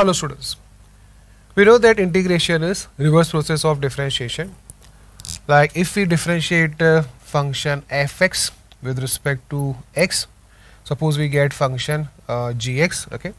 Hello students. We know that integration is reverse process of differentiation. Like if we differentiate uh, function fx with respect to x, suppose we get function uh, gx, okay,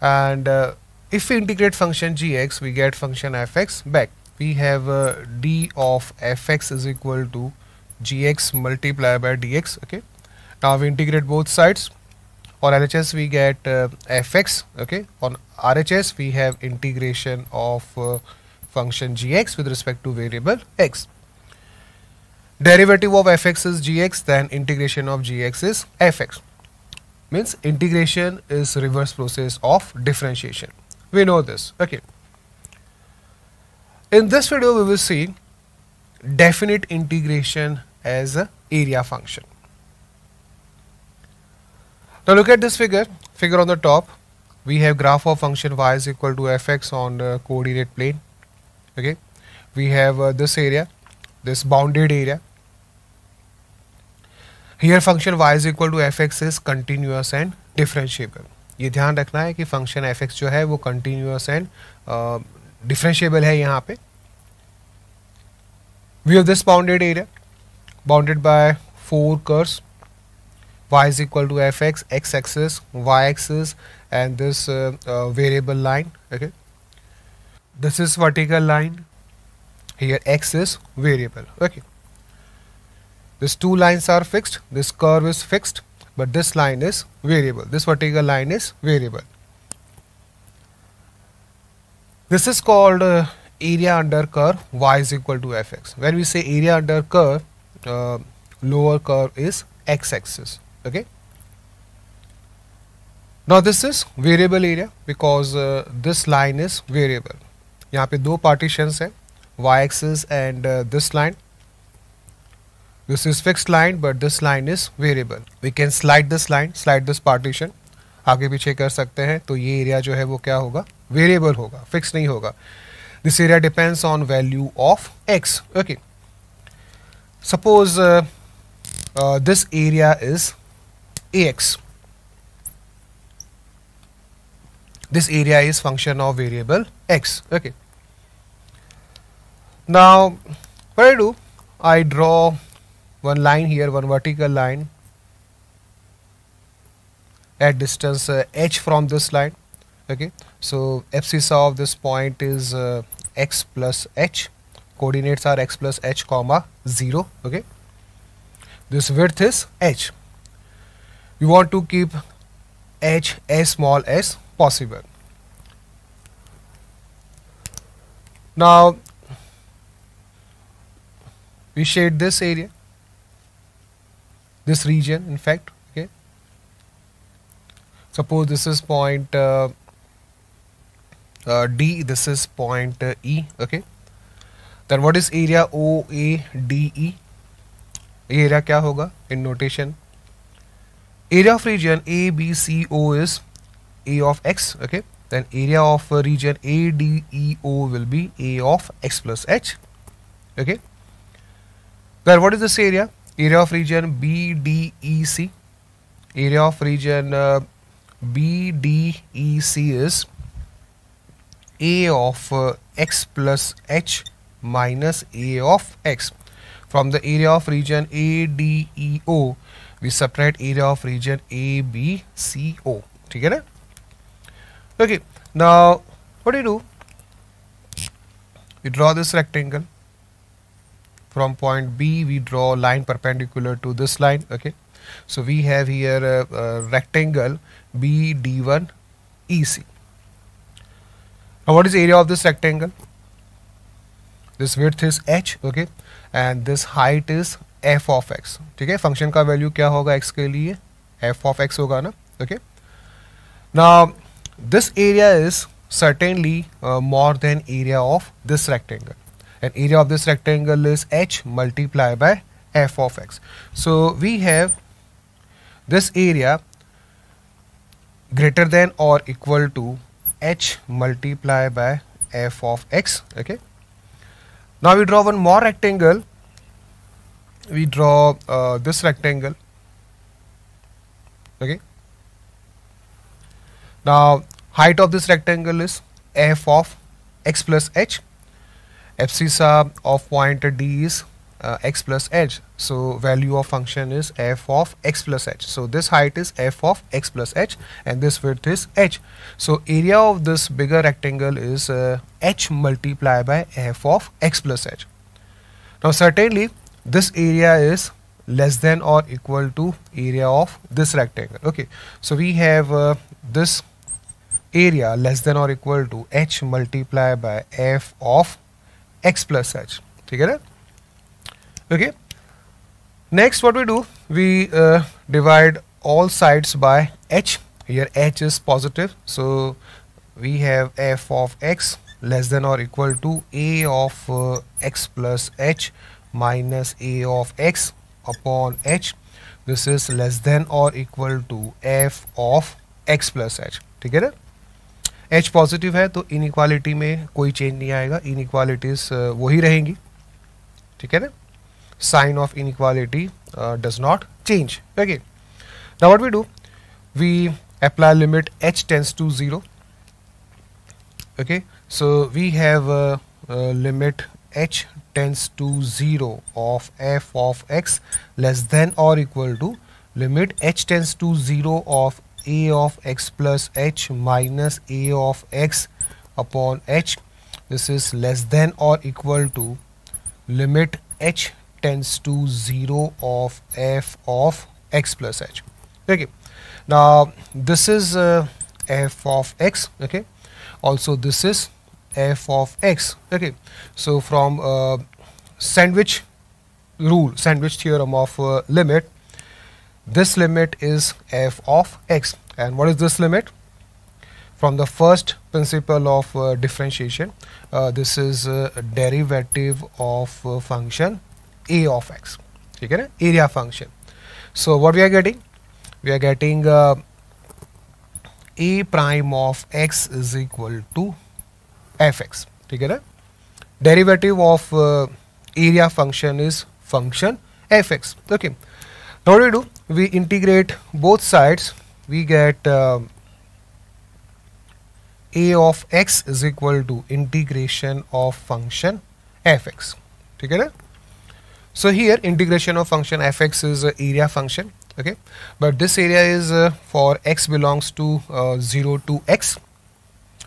and uh, if we integrate function gx, we get function fx back. We have uh, d of fx is equal to gx multiplied by dx, okay. Now we integrate both sides on LHS we get uh, fx okay? On RHS we have integration of uh, function gx with respect to variable x. Derivative of fx is gx then integration of gx is fx means integration is reverse process of differentiation. We know this okay? In this video we will see definite integration as a area function now look at this figure, figure on the top. We have graph of function y is equal to fx on the coordinate plane. Okay, we have uh, this area, this bounded area. Here function y is equal to fx is continuous and differentiable. ये ध्यान रखना है कि function एफ़एक्स जो है वो continuous and differentiable है यहाँ पे we have this bounded area bounded by four curves y is equal to fx x axis y axis and this uh, uh, variable line okay? This is vertical line. Here x is variable okay? These two lines are fixed. This curve is fixed but this line is variable. This vertical line is variable. This is called uh, area under curve y is equal to fx. When we say area under curve uh, lower curve is x axis okay now this is variable area because uh, this line is variable यहाँ पे दो partitions हैं y axis and uh, this line this is fixed line but this line is variable we can slide this line slide this partition आगे पीछे कर सकते हैं तो ये एरिया जो है वो क्या होगा वेरिएबल होगा फिक्स नहीं होगा this area depends on value of x okay suppose this area is ax this area is function of variable x. Okay. Now what I do? I draw one line here one vertical line at distance uh, h from this line. Okay. So abscissa of this point is uh, x plus h. Coordinates are x plus h comma 0 okay. This width is h we want to keep h as small as possible. Now we shade this area, this region in fact, okay. Suppose this is point uh, uh, D, this is point uh, E, okay. Then what is area OADE? area क्या होगा in notation area of region ABCO is A of x okay? Then area of region ADEO will be A of x plus h okay? Then what is this area? Area of region BDEC area of region uh, BDEC is A of uh, x plus h minus A of x from the area of region ADEO we separate area of region A, B, C, O. Okay. Now, what do you do? We draw this rectangle. From point B, we draw line perpendicular to this line. Okay. So we have here a, a rectangle BD1 EC. Now, what is area of this rectangle? This with is h okay and this height is f of x ठीक है? Function का value क्या होगा x के लिए? F of x होगा ना okay ना this area is certainly more than area of this rectangle and area of this rectangle is h multiply by f of x so we have this area greater than और equal to h multiply by f of x okay now we draw one more rectangle. We draw uh, this rectangle. Okay. Now height of this rectangle is f of x plus h. Abscissa of point D is uh, x plus h. So value of function is f of x plus h. So this height is f of x plus h and this width is h. So area of this bigger rectangle is uh, h multiplied by f of x plus h. Now certainly this area is less than or equal to area of this rectangle. Okay. So we have uh, this area less than or equal to h multiplied by f of x plus h. Okay okay next what we do we uh, divide all sides by h here h is positive so we have f of x less than or equal to a of uh, x plus h minus a of x upon h this is less than or equal to f of x plus h ठीक है ना h positive है तो inequality में कोई change नहीं आएगा inequalities वही रहेंगी ठीक है ना sign of inequality uh, does not change. Okay. Now what we do? We apply limit h tends to 0 okay. So we have a, a limit h tends to 0 of f of x less than or equal to limit h tends to 0 of a of x plus h minus a of x upon h. This is less than or equal to limit h tends to 0 of f of x plus h. Okay. Now this is uh, f of x okay. Also this is f of x okay. So from uh, sandwich rule sandwich theorem of uh, limit this limit is f of x. And what is this limit? From the first principle of uh, differentiation uh, this is a derivative of uh, function a of x ठीक है ना area function so what we are getting we are getting uh, a prime of x is equal to fx ठीक है ना derivative of uh, area function is function fx okay now what we do we integrate both sides we get uh, a of x is equal to integration of function fx ठीक है ना so here integration of function fx is area function okay? But this area is uh, for x belongs to uh, 0 to x.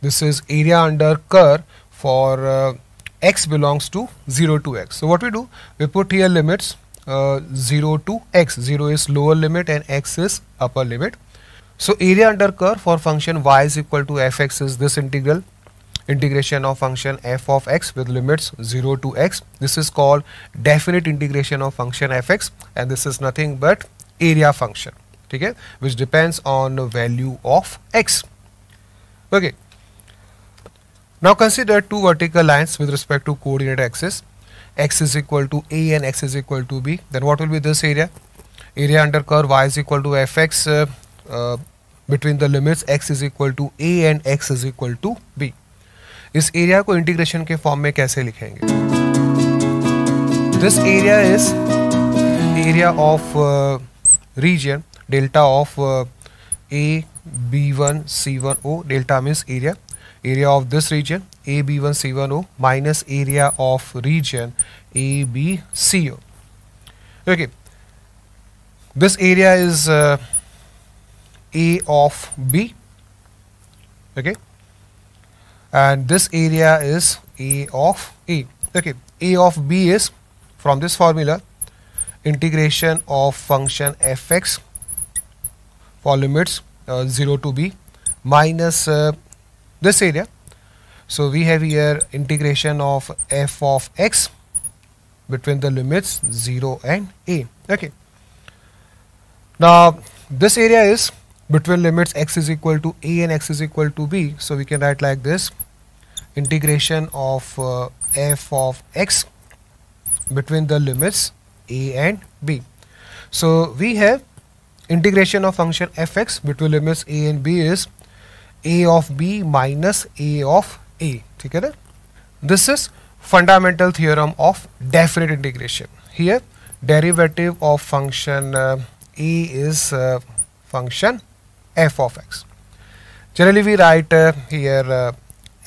This is area under curve for uh, x belongs to 0 to x. So what we do? We put here limits uh, 0 to x. 0 is lower limit and x is upper limit. So area under curve for function y is equal to fx is this integral integration of function f of x with limits 0 to x. This is called definite integration of function fx and this is nothing but area function okay, which depends on the value of x. Okay. Now consider two vertical lines with respect to coordinate axis x is equal to a and x is equal to b then what will be this area area under curve y is equal to fx uh, uh, between the limits x is equal to a and x is equal to b इस area को integration के form में कैसे लिखेंगे? This area is area of region delta of A B one C one O delta means area area of this region A B one C one O minus area of region A B C O this area is uh, a of b. Okay. And this area is a of a. Okay a of b is from this formula integration of function fx for limits uh, 0 to b minus uh, this area. So we have here integration of f of x between the limits 0 and a. Okay. Now this area is between limits x is equal to a and x is equal to b. So we can write like this integration of uh, f of x between the limits a and b. So we have integration of function fx between limits a and b is a of b minus a of a. Okay? This is fundamental theorem of definite integration. Here derivative of function uh, a is uh, function f of x. generally we write uh, here uh,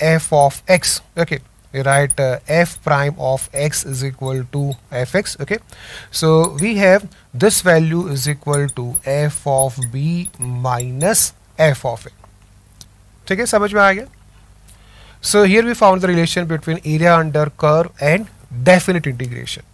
f of x okay we write uh, f prime of x is equal to fx okay so we have this value is equal to f of b minus f of a ठीक है समझ में आ गया so here we found the relation between area under curve and definite integration